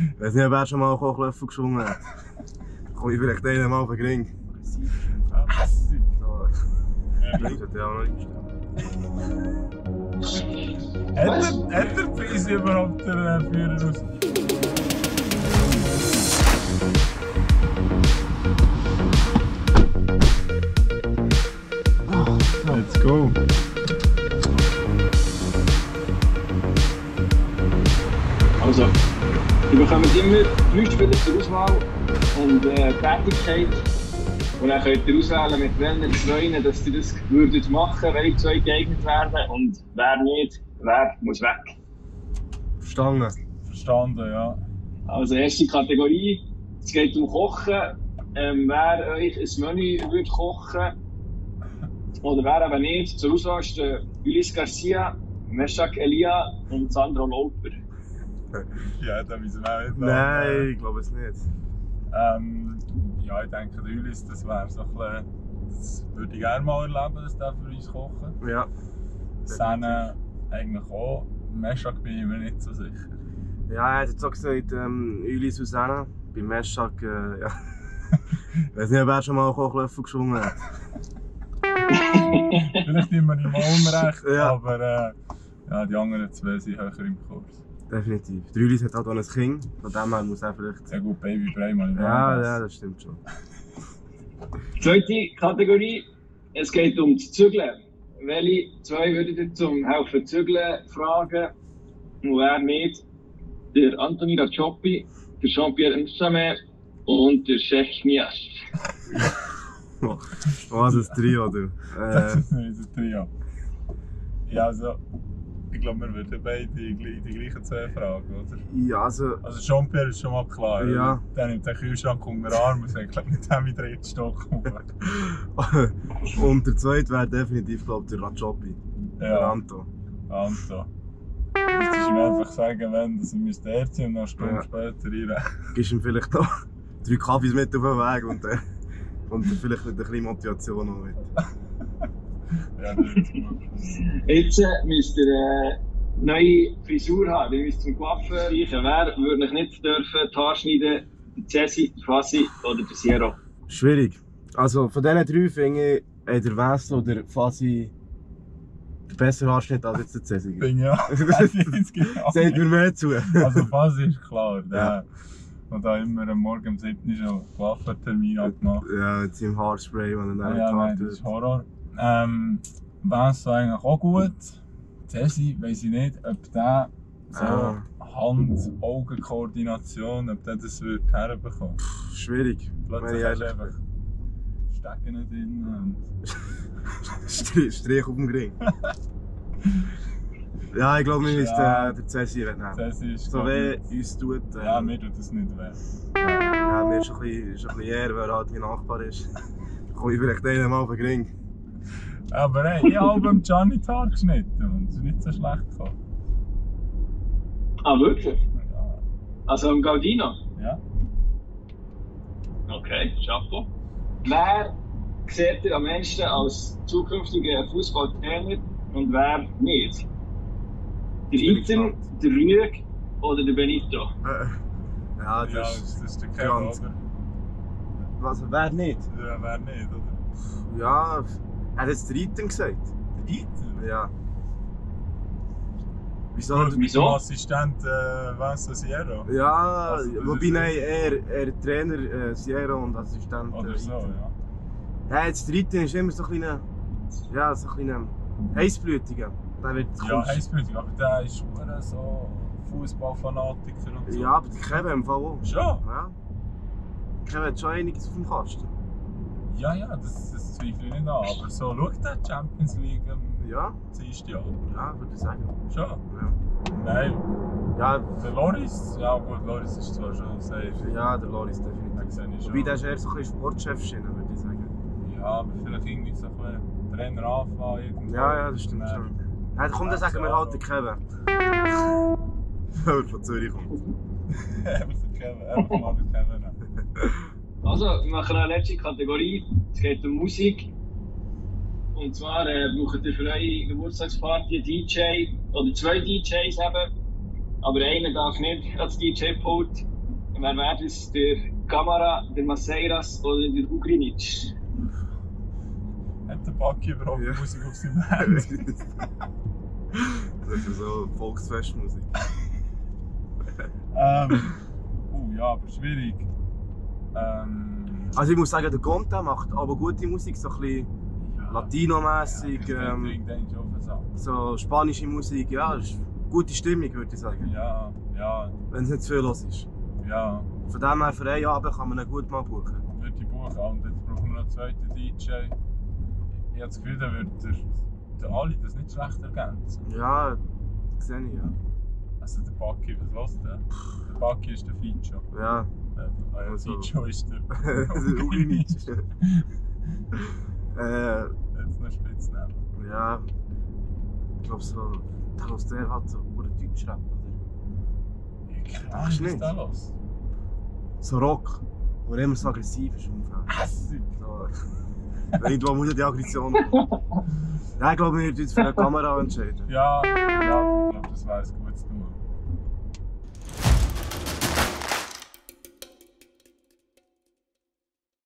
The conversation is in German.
Nicht, ob er schon mal Kochlöffel geschwungen hat. Komm ich vielleicht einen mal auf den Ring. Das hat ja auch noch nicht gestimmt. Hat er, der Preis überhaupt den äh, Führer aus? Let's go! Also, ihr bekommt immer drei Spieler zur Auswahl und äh, Tätigkeit. Und dann könnt ihr auswählen, mit welchen zwei dass ihr das würdet machen, welche zwei geeignet werden und wer nicht, wer muss weg. Verstanden. Verstanden, ja. Also erste Kategorie, es geht um Kochen. Ähm, wer euch ein Menü würde kochen oder wer eben nicht, zur Auswahl ist der Ulis Garcia, Meshak Elia und Sandro Loper. Ja, da müssen wir auch nicht Nein, ich glaube es nicht. Ähm, ja, ich denke, der Ulis, das wäre so ein bisschen, das würde ich gerne mal erleben, dass der für uns kochen. Ja. Sene eigentlich auch. Meshak bin ich mir nicht so sicher. Ja, er hat jetzt auch gesagt, ähm, Ueli Susanna. Bei Meschak, äh, ja. Ich weiß nicht, ob er schon mal Kochlöffel geschwungen hat. Vielleicht immer nicht mal unrecht, Ja. aber äh, ja, die anderen zwei sind höher im Kurs. Definitiv. Der Ueli hat halt auch ein Kind, von dem her muss er vielleicht... Sehr gut, Baby ich Ja, ja, das stimmt schon. Zweite Kategorie, es geht um das Zügeln. Welche zwei würdet ihr zum Helfen Zügeln fragen und wer nicht? Der Anthony Racioppi, der Jean-Pierre Nsamet und der Sheikh Nias. Was ein Trio, du. Das Äh, ist nicht ein Trio. Ja, also, ich glaube, wir würden beide die, die gleichen zwei fragen, oder? ja, also... Also Jean-Pierre ist schon mal klar. Ja. oder? Der nimmt den Kühlschrank unter den Arm und sagt, glaub, mit dem in den dritten Stock. Und der zweite wäre definitiv, glaube ich, der. Der Ja, Anto. Anto. Müsstest du ihm einfach sagen, wenn, dass er müsste herziehen und noch eine Stunde Ja. später rein. Gibst ihm vielleicht noch drei Kaffees mit auf den Weg und dann... Und vielleicht mit ein bisschen Motivation noch mit. Ja, das ist gut. Jetzt äh, müsst ihr eine neue Frisur haben. Ihr müsst zum Coiffeur reichen. Wer würde euch nicht dürfen die Haare schneiden? Der Cessi, der Fassi oder der Sierra? Schwierig. Also von diesen drei finde ich, hat der Wessel oder Fasi den besseren Haarschnitt als jetzt der Cäsiger. Bin ja. Jetzt genau. Mir mehr zu. Also Fasi ist klar. Der Ja. hat da immer am Morgen um 7 Uhr schon Coiffeurtermin abgemacht. Ja, mit seinem Haarspray, das er dann Ja, ja, nein, das ist Horror. Ähm, eigentlich auch gut. Tessi, weiss ich nicht, ob der so Ah. Hand-Augen-Koordination, ob der das wird herbekommen. Schwierig. Plötzlich ich hast du Stecken drin und... Strich, Strich auf dem Ring. ja, ich glaube, mir ist Ja. der, der Cäsiger nehmen. Tessi ist So weh uns tut. Äh, Ja, mir tut das nicht weh. ja, mir ist ein bisschen, ist ein bisschen eher, weil er halt mein Nachbar ist. Dann komme ich vielleicht einen mal auf den Ring. Aber hey, ich habe beim Gianni die Haare geschnitten und es ist nicht so schlecht gekommen. Ah, wirklich? Ja. Also am Gaudino? ja. Okay, Chapeau. Wer sieht ihr am meisten als zukünftiger Fußballtrainer und wer nicht? Der gespannt. der Rüeg oder der Benito? Äh, ja, das ja, ist... das ist der ganz- oder? Was, wer nicht? Ja, wer nicht, oder? Ja, er hat jetzt den Reiten gesagt. Der Iten? Ja. Wieso? Wieso? Der Assistent äh, Vincent Sierra? Ja, Also, das wobei ist- nein, er, er Trainer äh, Sierra und Assistent. Oder äh, so, Reiten. ja. Ja, jetzt der Reiten ist immer so ein kleiner. Ja, so ein kleiner Heißblütiger. Der wird Ja, heißblütig, aber der ist schon so Fußballfanatiker und so. Ja, aber der Kevin im Fall auch. Schon? Ja. Kevin hat schon einiges auf dem Kasten. Ja, ja, das, das zweifle ich nicht an. Aber so schaut der Champions League am Ja, Dienstag Jahr. ja, würde ich sagen. Schon? Ja, Nein. ja, Der Loris? Ja gut, Loris ist zwar schon safe. ja der Loris Den definitiv. sehe ich schon. Wobei, der ist eher so ein bisschen Sportchefschiene, würde ich sagen. Ja, aber vielleicht irgendwie so ein bisschen Trainer anfangen. irgendwo. Ja, ja, das stimmt schon. Nein, komm, dann sagen wir halt den Kevin. Weil er von Zürich kommt. Einfach den Kevin, einfach mal den Kevin an. Also, wir machen eine letzte Kategorie. Es geht um Musik. Und zwar äh, braucht ihr für eure Geburtstagsparty einen DJ oder zwei DJs eben. Aber einer darf nicht als DJ-Pult. wer wäre es? Der Kamera, der Maceiras oder der Ugrinic? Hat der Backi überhaupt Ja. Musik auf seinem Handy? das ist ja so Volksfestmusik. ähm, uh, ja, aber schwierig. Ähm, Also ich muss sagen, der Conte macht aber gute Musik, so ein bisschen ja, Latino-mässig, ja, ähm, so spanische Musik, ja, ist gute Stimmung würde ich sagen. Ja, ja, Wenn es nicht zu viel los ist. ja. Von dem her für einen Abend kann man ihn gut mal buchen. Würde ich buchen. Und jetzt brauchen wir noch einen zweiten DJ. Ich habe das Gefühl, der wird der, Ali das nicht schlecht ergänzen. Ja, sehe ich, ja. Also der Backi, was los der? Der Backi ist der Ficho. Ja, Also- Ficho ist der. Ugrinic. äh, Jetzt noch Spitznamen. ja, ich glaube so, der los der hat so oder Deutschrap oder Ja, was ist nicht? da los? so Rock, wo immer so aggressiv ist im Umfeld. Hässig. So. Irgendwo muss ja die Aggression. Ja, ich glaube, wir würden uns für eine Kamera entscheiden. Ja, ja, ich glaube, das wäre ein gutes